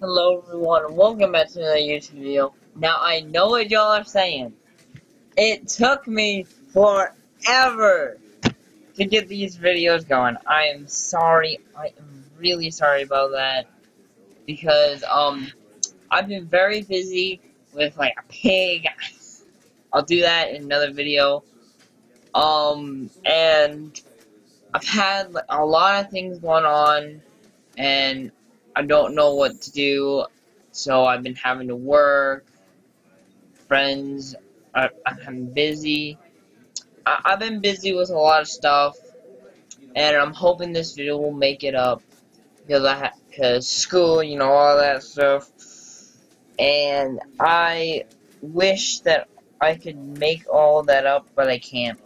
Hello everyone, welcome back to another YouTube video. Now I know what y'all are saying. It took me forever to get these videos going. I am sorry. I am really sorry about that. Because, um, I've been very busy with, like, a pig. I'll do that in another video. Um, and I've had like, a lot of things going on, and I don't know what to do, so I've been having to work, friends, I, I'm busy. I, I've been busy with a lot of stuff, and I'm hoping this video will make it up, because I because school, you know, all that stuff, and I wish that I could make all that up, but I can't.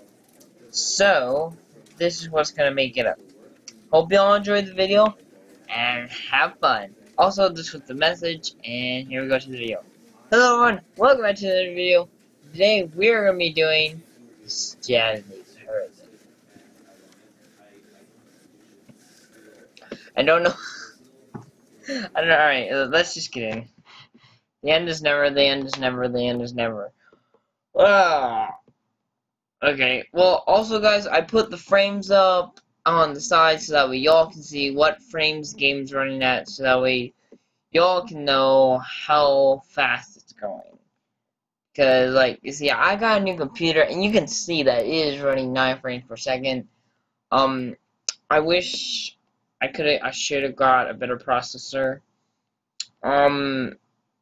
So, this is what's gonna make it up. Hope y'all enjoyed the video, and have fun. Also, this was the message, and here we go to the video. Hello everyone, welcome back to another video. Today we're going to be doing Stanley's Horizon. I don't know. I don't know, alright, let's just get in. The end is never, the end is never, the end is never. Ah. Okay, well, also guys, I put the frames up on the side so that way y'all can see what frames the game's running at so that way y'all can know how fast it's going. Because, like, you see, I got a new computer, and you can see that it is running 9 frames per second. Um, I wish I could I should have got a better processor. Um,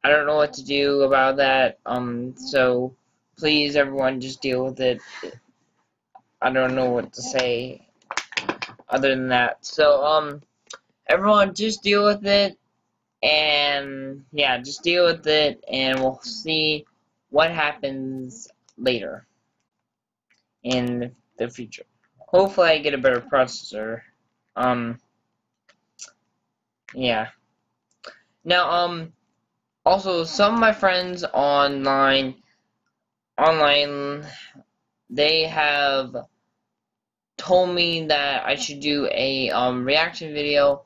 I don't know what to do about that. Um, so, please, everyone, just deal with it. I don't know what to say other than that. So, um, everyone just deal with it, and yeah, just deal with it, and we'll see what happens later in the future. Hopefully, I get a better processor. Um, yeah. Now, um, also, some of my friends online, online, they have told me that I should do a um, reaction video.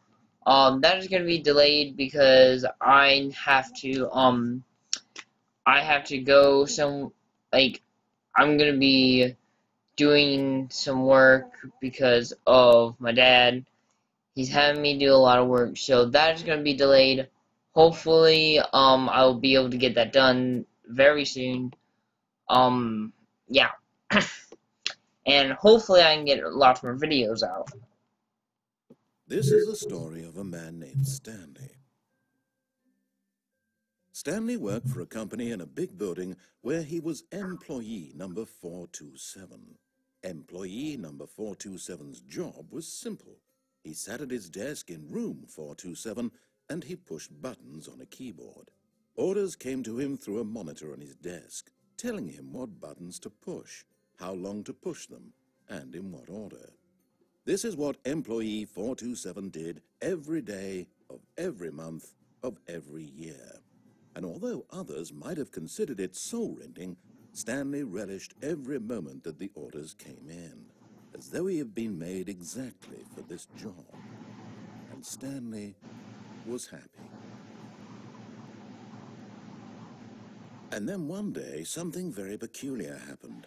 Um, that is going to be delayed because I have to um, I have to go some like I'm going to be doing some work because of my dad. He's having me do a lot of work, so that is going to be delayed. Hopefully, um, I'll be able to get that done very soon. Um, yeah. and hopefully I can get lots more videos out. This is a story of a man named Stanley. Stanley worked for a company in a big building where he was employee number 427. Employee number 427's job was simple. He sat at his desk in room 427 and he pushed buttons on a keyboard. Orders came to him through a monitor on his desk, telling him what buttons to push how long to push them, and in what order. This is what employee 427 did every day of every month of every year. And although others might have considered it soul-rending, Stanley relished every moment that the orders came in, as though he had been made exactly for this job. And Stanley was happy. And then one day, something very peculiar happened.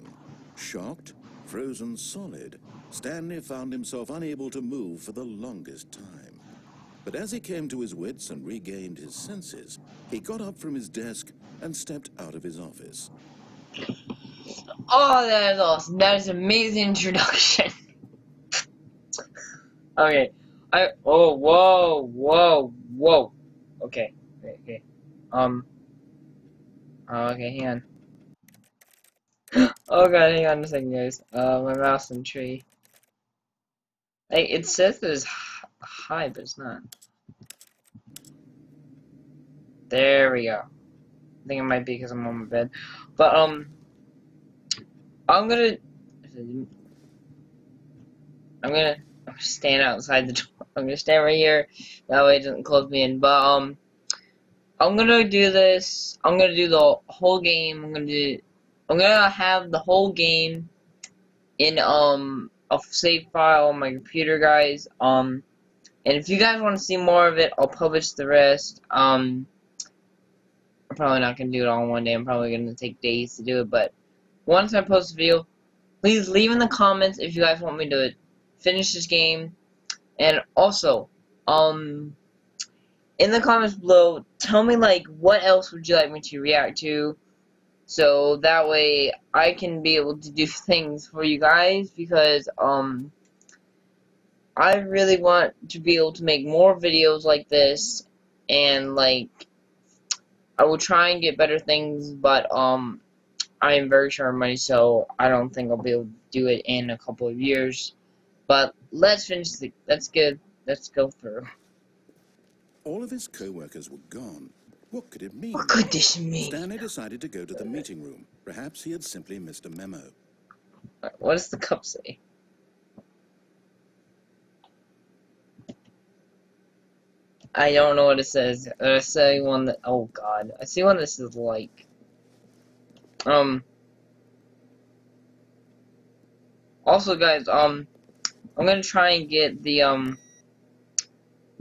Shocked, frozen solid, Stanley found himself unable to move for the longest time. But as he came to his wits and regained his senses, he got up from his desk and stepped out of his office. Oh, that is awesome. That is an amazing introduction. okay. I, oh, whoa, whoa, whoa. Okay, okay, okay. Um, okay, hang on. Oh god, hang on a second, guys. Uh, my mouse and tree. Like, it says that it's high, but it's not. There we go. I think it might be because I'm on my bed. But, um, I'm gonna, I'm gonna stand outside the door. I'm gonna stand right here. That way it doesn't close me in. But, um, I'm gonna do this. I'm gonna do the whole game. I'm gonna do, I'm gonna have the whole game in, um, a save file on my computer, guys. Um, and if you guys want to see more of it, I'll publish the rest. Um, I'm probably not to do it all in one day. I'm probably to take days to do it. But once I post a video, please leave in the comments if you guys want me to finish this game. And also, um, in the comments below, tell me, like, what else would you like me to react to? So that way I can be able to do things for you guys because, um, I really want to be able to make more videos like this and, like, I will try and get better things, but um, I am very short of money, so I don't think I'll be able to do it in a couple of years. But let's finish the. Let's. Let's go through. All of his co-workers were gone. What could it mean? What could this mean? Stanley decided to go to the meeting room. Perhaps he had simply missed a memo. What does the cup say? I don't know what it says. I see one that. Oh God, I see one that says like. Um. Also, guys, um, I'm gonna try and get the um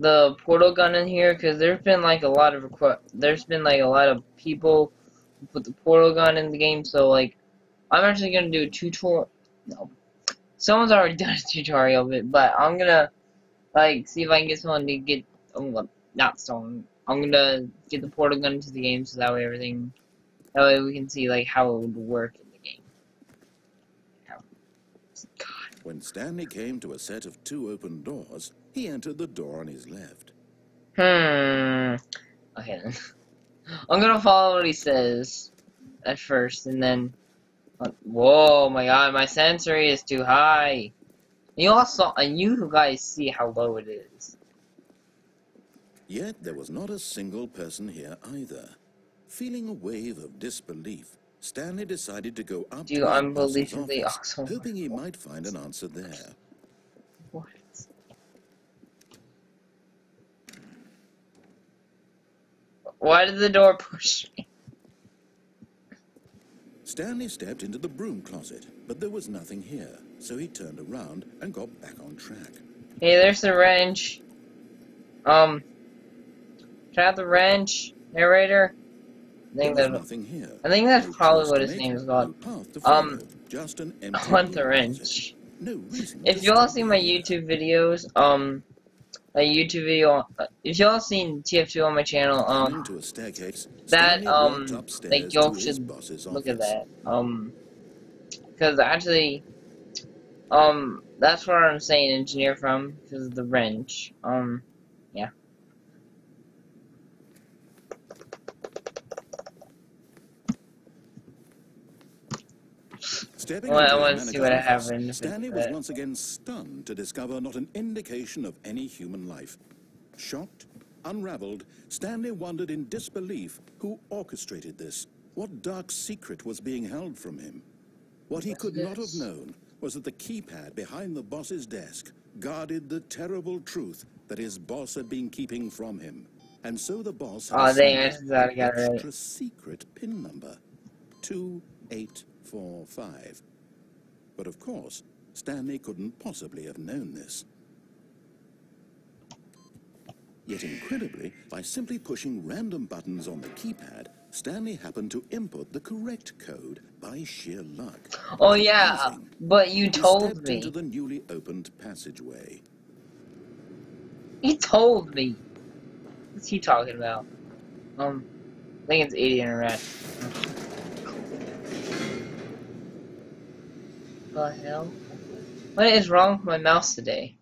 the portal gun in here because there's been like a lot of. There's been like a lot of people put the portal gun in the game. So like, I'm actually gonna do a tutorial. No, someone's already done a tutorial of it, but I'm gonna like see if I can get someone to get oh, I'm not stone. I'm gonna get the portal gun into the game so that way everything, that way we can see like how it would work in the game. God. When Stanley came to a set of two open doors, he entered the door on his left. Hmm. Okay then. I'm gonna follow what he says at first, and then. Whoa, my god, my sensory is too high. You also, and you guys see how low it is. Yet there was not a single person here either. Feeling a wave of disbelief, Stanley decided to go up Do to unbelievably office, awesome. hoping he might find an answer there. Why did the door push me? Stanley stepped into the broom closet, but there was nothing here, so he turned around and got back on track. Hey, there's the wrench. Um, Try the wrench, narrator. I think that. Nothing here. I think that's probably what his name is called. Um, just an I want the wrench. No if y'all see my YouTube videos, um, a YouTube video, if y'all seen TF2 on my channel, um, that, um, like, y'all should look at that, um, because actually, um, that's where I'm saying engineer from, because of the wrench, um, yeah. Stepping well, I want to see what I have in Stanley was once again stunned to discover not an indication of any human life. Shocked, unraveled, Stanley wondered in disbelief who orchestrated this. What dark secret was being held from him? What he could not have known was that the keypad behind the boss's desk guarded the terrible truth that his boss had been keeping from him. And so the boss had oh, dang, I extra right. secret pin number. Two eight four, five. But of course, Stanley couldn't possibly have known this. Yet incredibly, by simply pushing random buttons on the keypad, Stanley happened to input the correct code by sheer luck. Oh yeah, but you told me. into the newly opened passageway. He told me. What's he talking about? Um, I think it's 80 internet. The hell? What is wrong with my mouse today?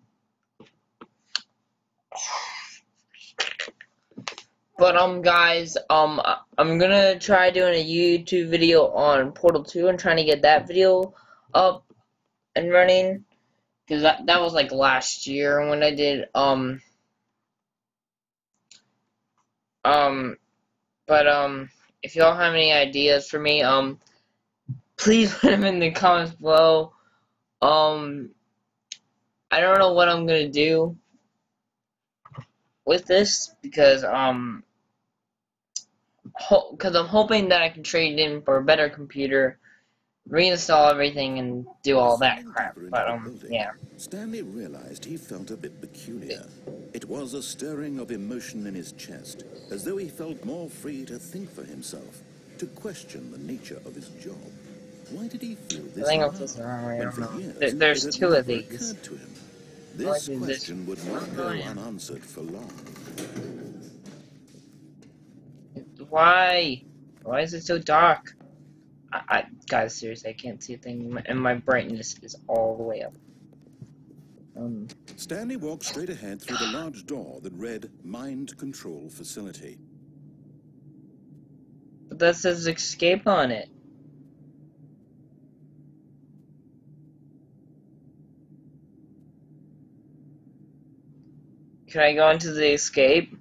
But um guys, um I'm gonna try doing a YouTube video on Portal 2 and trying to get that video up and running. Cause that that was like last year when I did um um But um, if y'all have any ideas for me, um, please put them in the comments below. Um, I don't know what I'm gonna do with this because um, because I'm hoping that I can trade in for a better computer reinstall everything and do all that crap. But um, yeah. Stanley realized he felt a bit peculiar. It was a stirring of emotion in his chest, as though he felt more free to think for himself, to question the nature of his job. Why did he feel this? I think I'm the wrong way. I don't know. There's two of these. This question would not go unanswered for long. Why? Why is it so dark? I, I, guys, seriously, I can't see a thing, and my brightness is all the way up. Um, Stanley walked straight ahead through the large door that read Mind Control Facility. But that says escape on it. Can I go into the escape?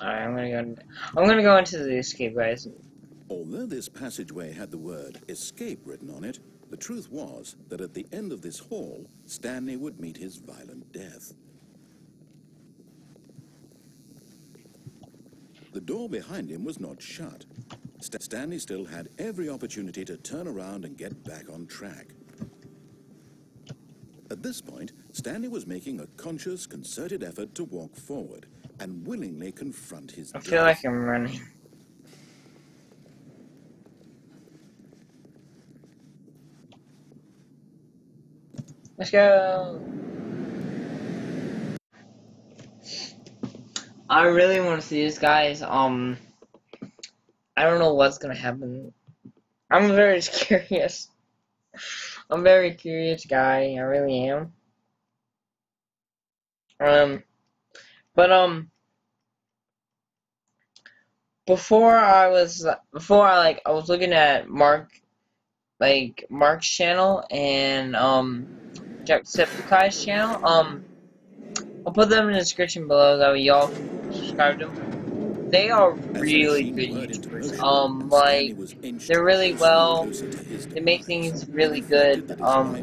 Alright, I'm gonna go. I'm gonna go into the escape, guys. Although this passageway had the word escape written on it, the truth was that at the end of this hall, Stanley would meet his violent death. The door behind him was not shut. St Stanley still had every opportunity to turn around and get back on track. At this point, Stanley was making a conscious, concerted effort to walk forward and willingly confront his I death. feel like I'm running. Let's go. I really want to see this, guys. Um, I don't know what's gonna happen. I'm very curious. I'm very curious guy. I really am. Um, but um, before I was before I like I was looking at Mark, like Mark's channel and um Jacksepticeye's channel. Um, I'll put them in the description below that way y'all subscribe to them. They are really good YouTubers. Um, like they're really well. They make things really good. Um,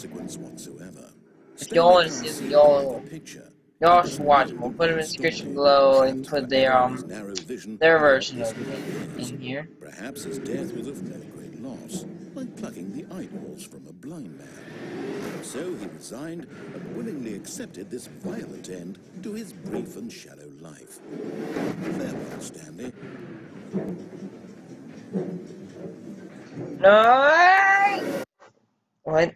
if y'all want to see them, y'all y'all should watch them. We'll put them in the description below and put their um their version of it in here. Perhaps his death was of no great loss, like plucking the eyeballs from a blind man. So he resigned and willingly accepted this violent end to his brief and shallow life. Farewell, Stanley. No. What?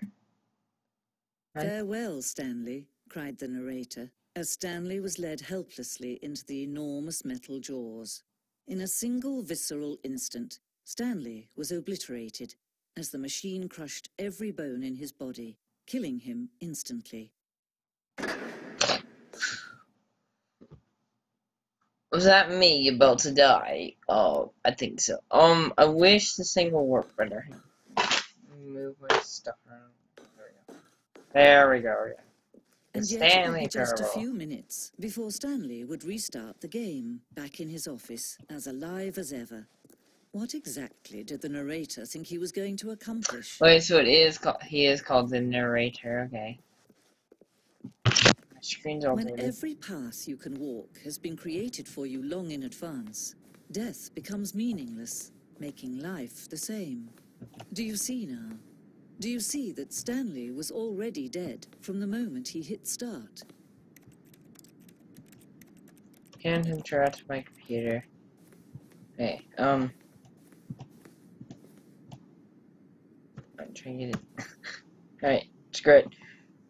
Farewell, Stanley, cried the narrator, as Stanley was led helplessly into the enormous metal jaws. In a single visceral instant, Stanley was obliterated as the machine crushed every bone in his body, killing him instantly. Was that me about to die? Oh, I think so. Um, I wish this thing would work better. Move my stuff around. There we go. Go. And yet Stanley it would be just a few minutes before Stanley would restart the game, back in his office, as alive as ever. What exactly did the narrator think he was going to accomplish? Wait, so it is called. He is called the narrator. Okay. My screen's all When every path you can walk has been created for you long in advance, death becomes meaningless, making life the same. Do you see now? Do you see that Stanley was already dead from the moment he hit start? Can't interact with my computer. Hey, um. I'm trying to get it. Alright, it's great.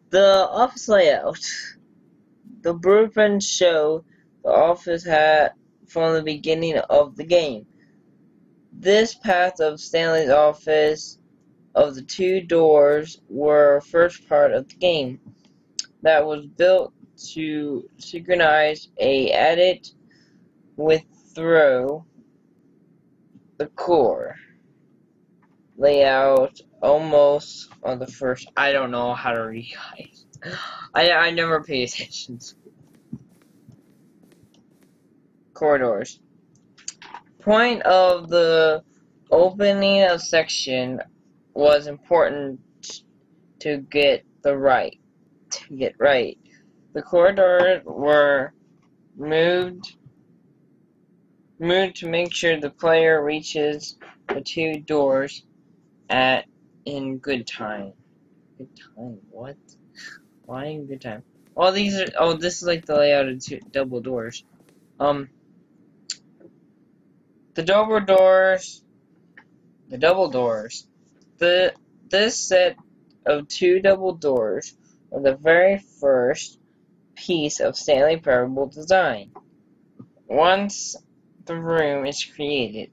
The office layout. The blueprints show the office had from the beginning of the game. This path of Stanley's office of the two doors were first part of the game that was built to synchronize a edit with throw the core layout almost on the first I don't know how to read. I I never pay attention. corridors. Point of the opening of section was important to get the right to get right. The corridors were moved moved to make sure the player reaches the two doors at in good time. Good time? What? Why in good time? All these are. Oh, this is like the layout of two double doors. Um, the double doors. The double doors. The this set of two double doors are the very first piece of Stanley Parable design. Once the room is created,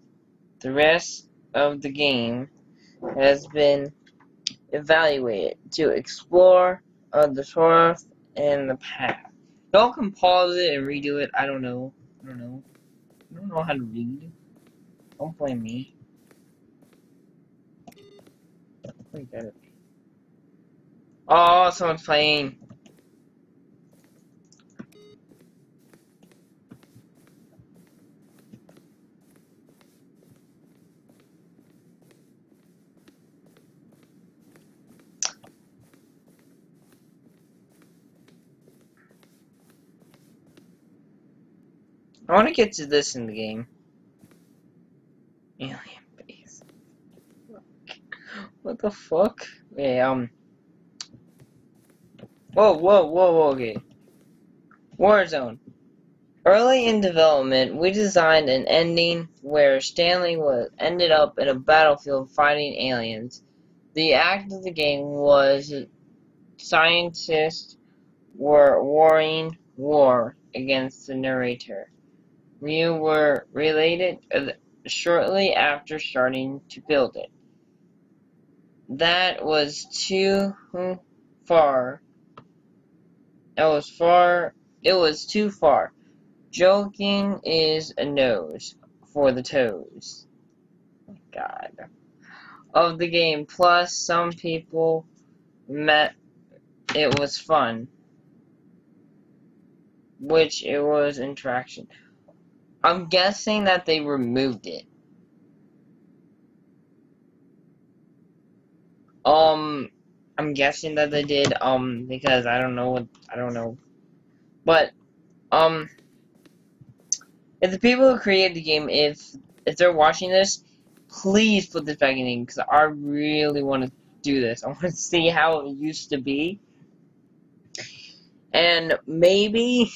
the rest of the game has been evaluated to explore the source and the path. Y'all can pause it and redo it. I don't know. I don't know. I don't know how to read. Don't blame me. Oh, someone's playing. I want to get to this in the game. The fuck? Yeah, um. Whoa, whoa, whoa, whoa, okay. Warzone. Early in development, we designed an ending where Stanley was ended up in a battlefield fighting aliens. The act of the game was scientists were warring war against the narrator. We were related uh, shortly after starting to build it. That was too hmm, far. It was far. It was too far. Joking is a nose for the toes. God. Of the game. Plus, some people met. It was fun. Which it was interaction. I'm guessing that they removed it. Um, I'm guessing that they did, um, because I don't know what, I don't know. But, um, if the people who created the game, if, if they're watching this, please put this back in, because I really want to do this. I want to see how it used to be. And maybe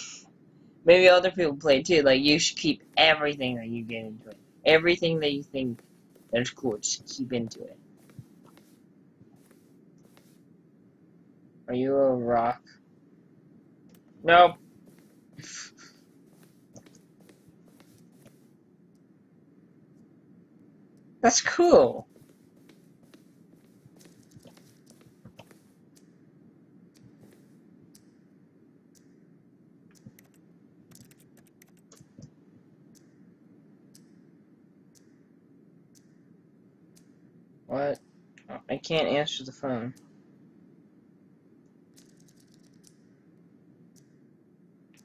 maybe other people play too. Like you should keep everything that you get into it. Everything that you think that's cool, just keep into it. Are you a rock? No. That's cool. What? Oh, I can't answer the phone.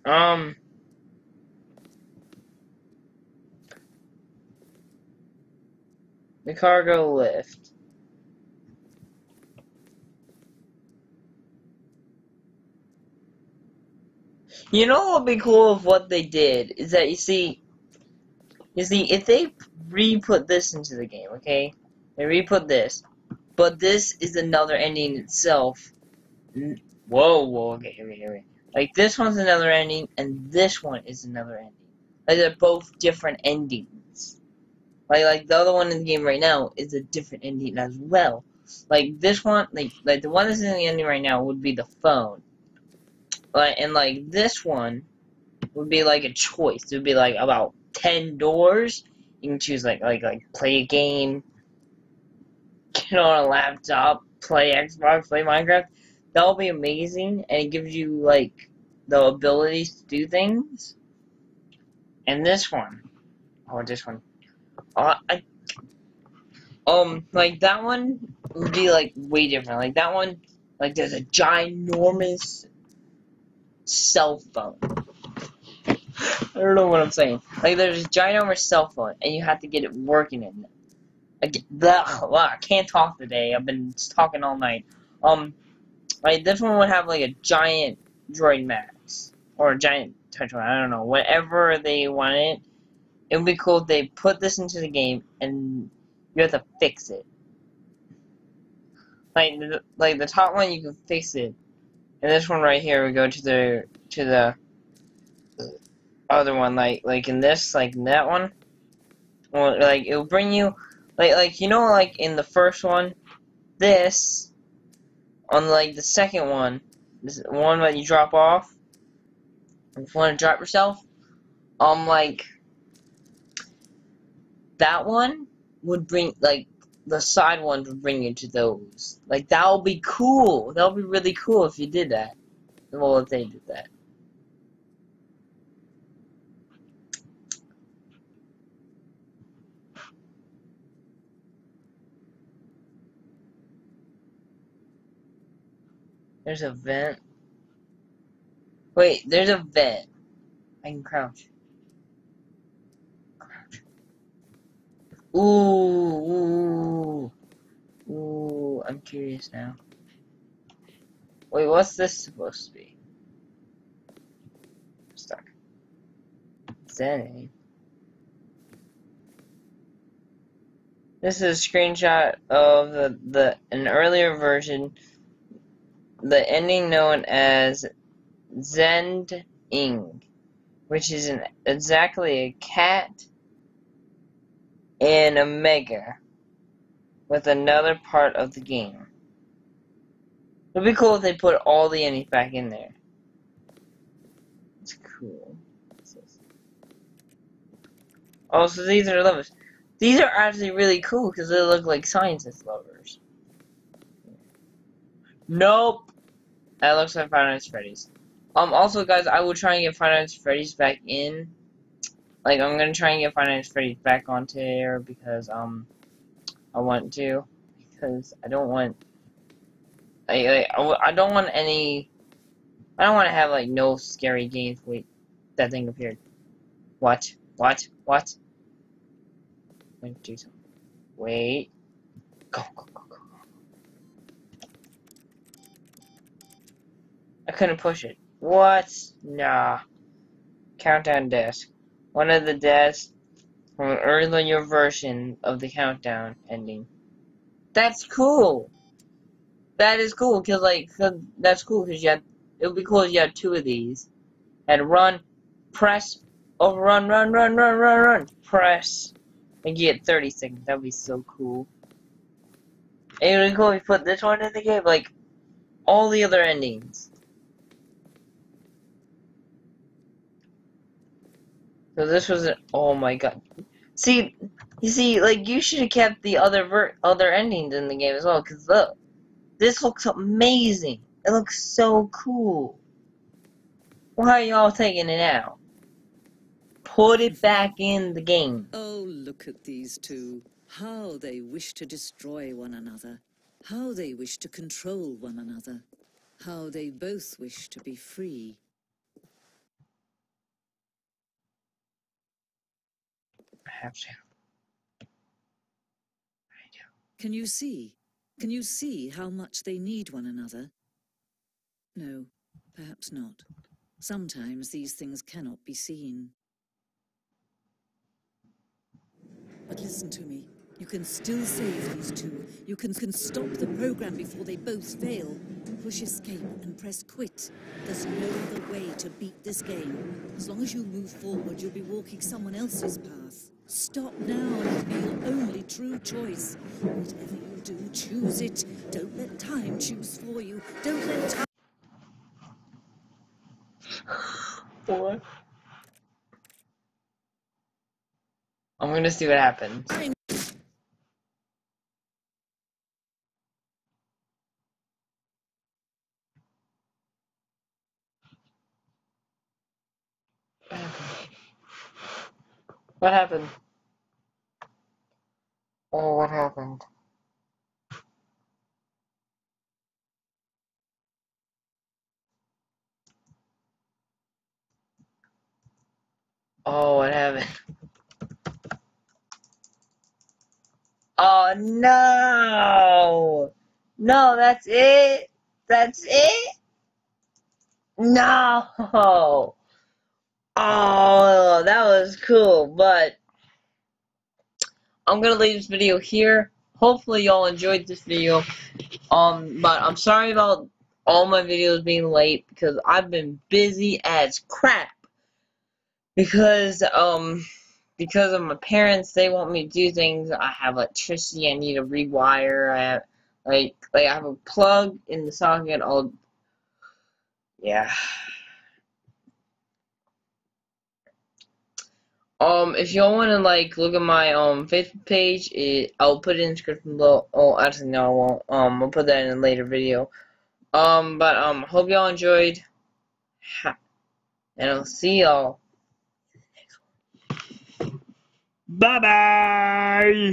Um. The cargo lift. You know what would be cool of what they did is that you see, you see if they re-put this into the game, okay? They re-put this. But this is another ending itself. Whoa, whoa, okay, here we, here okay. Like, this one's another ending, and this one is another ending. Like, they're both different endings. Like, like, the other one in the game right now is a different ending as well. Like, this one, like, like the one that's in the ending right now would be the phone. Like, and, like, this one would be, like, a choice. It would be, like, about 10 doors. You can choose, like, like, like, play a game, get on a laptop, play Xbox, play Minecraft, that'll be amazing, and it gives you, like, the abilities to do things. And this one, oh, this one, uh, I, um, like, that one would be, like, way different. Like, that one, like, there's a ginormous cell phone. I don't know what I'm saying. Like there's a ginormous cell phone, and you have to get it working in. Like, blah, blah, I can't talk today. I've been talking all night. Um, like this one would have like a giant Droid Max or a giant touch. I don't know. Whatever they want it, it would be cool if they put this into the game and you have to fix it. Like, the, like the top one, you can fix it, and this one right here, we go to the to the other one. Like, like in this, like in that one, well, like it will bring you, like, like you know, like in the first one, this on like the second one, this one that you drop off. If you want to drop yourself, um, like that one would bring like the side one would bring you to those. Like that would be cool. That would be really cool if you did that. Well, if they did that. There's a vent. Wait, there's a vent. I can crouch. Ooh, ooh, ooh. I'm curious now. Wait, what's this supposed to be? I'm stuck. Zen. This is a screenshot of the, the an earlier version the ending known as Zend Ing, which is exactly a cat in a mega with another part of the game. It would be cool if they put all the endings back in there. It's cool. Oh, so these are lovers. These are actually really cool because they look like scientist lovers. Nope. That looks like Five Nights Freddy's. Um, also, guys, I will try and get Five Nights Freddy's back in. Like, I'm gonna try and get Five Nights Freddy's back onto here because, um, I want to. Because I don't want... I, I, I don't want any... I don't want to have, like, no scary games. Wait, that thing appeared. What? What? What? Wait, do something. Wait. Go, go, I couldn't push it. What? Nah. Countdown desk. One of the desks from an earlier version of the countdown ending. That's cool. That is cool, cause like, cause that's cool, cause you had, it would be cool if you had two of these. And run, press, oh, run, run, run, run, run, run, press, and get 30 seconds. That would be so cool. it would be cool if you put this one in the game, like, all the other endings. So this was an, oh my god. See, you see, like, you should have kept the other ver other endings in the game as well, because look, this looks amazing. It looks so cool. Why are y'all taking it out? Put it back in the game. Oh, look at these two. How they wish to destroy one another. How they wish to control one another. How they both wish to be free. I do. Can you see? Can you see how much they need one another? No, perhaps not. Sometimes these things cannot be seen. But listen to me. You can still save these two. You can, can stop the program before they both fail. Push escape and press quit. There's no other way to beat this game. As long as you move forward, you'll be walking someone else's path. Stop now and it'll be your only true choice. Whatever you do, choose it. Don't let time choose for you. Don't let time... What? I'm gonna see what happens. What happened? Oh, what happened? Oh, what happened? Oh no! No, that's it? That's it? No! Oh, was cool, but I'm gonna leave this video here. Hopefully y'all enjoyed this video. Um, but I'm sorry about all my videos being late because I've been busy as crap. Because, um, because of my parents, they want me to do things. I have electricity I need to rewire. I have, like, like I have a plug in the socket. I'll, yeah. Um, if y'all want to, like, look at my, um, Facebook page, it, I'll put it in the description below. Oh, actually, no, I won't. Um, I'll put that in a later video. Um, but, um, hope y'all enjoyed. And I'll see y'all. Bye-bye!